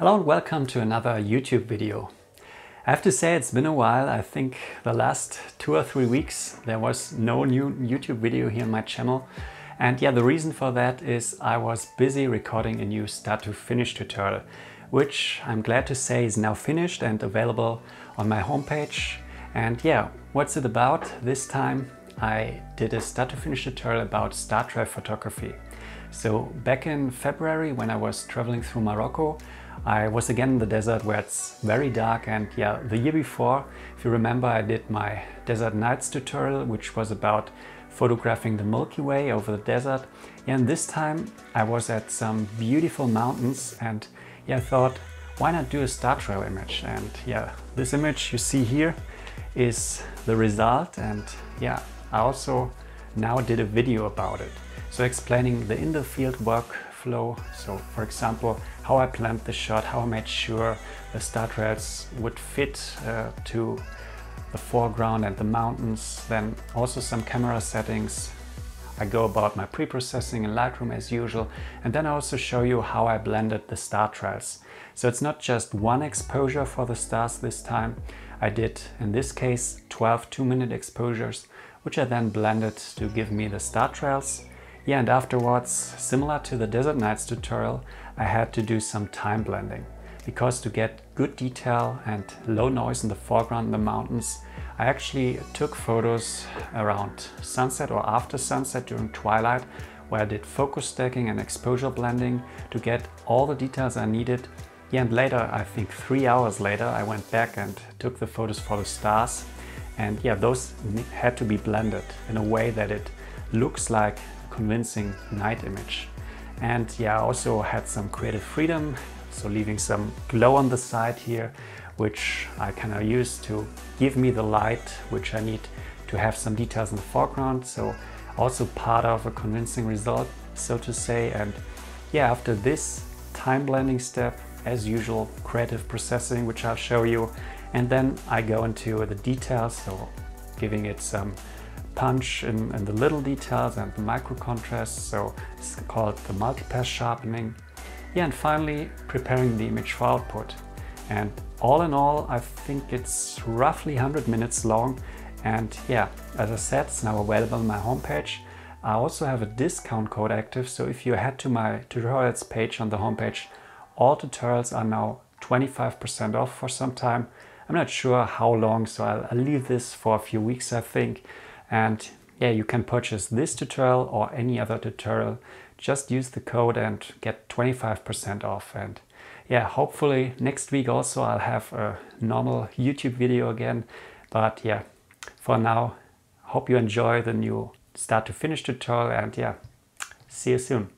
Hello and welcome to another YouTube video. I have to say it's been a while. I think the last two or three weeks there was no new YouTube video here on my channel. And yeah, the reason for that is I was busy recording a new start to finish tutorial, which I'm glad to say is now finished and available on my homepage. And yeah, what's it about? This time I did a start to finish tutorial about star trail photography. So back in February when I was traveling through Morocco, I was again in the desert where it's very dark and yeah, the year before, if you remember, I did my Desert Nights tutorial, which was about photographing the Milky Way over the desert. And this time I was at some beautiful mountains and yeah, I thought, why not do a star trail image? And yeah, this image you see here is the result and yeah, I also now did a video about it. So explaining the in the field workflow. So for example, how I planned the shot, how I made sure the star trails would fit uh, to the foreground and the mountains. Then also some camera settings. I go about my pre-processing in Lightroom as usual. And then I also show you how I blended the star trails. So it's not just one exposure for the stars this time. I did, in this case, 12 two-minute exposures, which I then blended to give me the star trails yeah, and afterwards, similar to the Desert Nights tutorial, I had to do some time blending. Because to get good detail and low noise in the foreground in the mountains, I actually took photos around sunset or after sunset during twilight, where I did focus stacking and exposure blending to get all the details I needed. Yeah, and later, I think three hours later, I went back and took the photos for the stars. And yeah, those had to be blended in a way that it looks like a convincing night image. And yeah, I also had some creative freedom, so leaving some glow on the side here, which I kind of use to give me the light which I need to have some details in the foreground. So also part of a convincing result, so to say. And yeah, after this time blending step, as usual, creative processing, which I'll show you. And then I go into the details, so giving it some punch in, in the little details and the micro contrast, so it's called the multipass sharpening. Yeah, and finally preparing the image for output. And all in all, I think it's roughly 100 minutes long. And yeah, as I said, it's now available on my homepage. I also have a discount code active, so if you head to my tutorials page on the homepage, all tutorials are now 25% off for some time. I'm not sure how long, so I'll, I'll leave this for a few weeks, I think. And yeah, you can purchase this tutorial or any other tutorial. Just use the code and get 25% off. And yeah, hopefully next week also I'll have a normal YouTube video again. But yeah, for now, hope you enjoy the new start to finish tutorial and yeah, see you soon.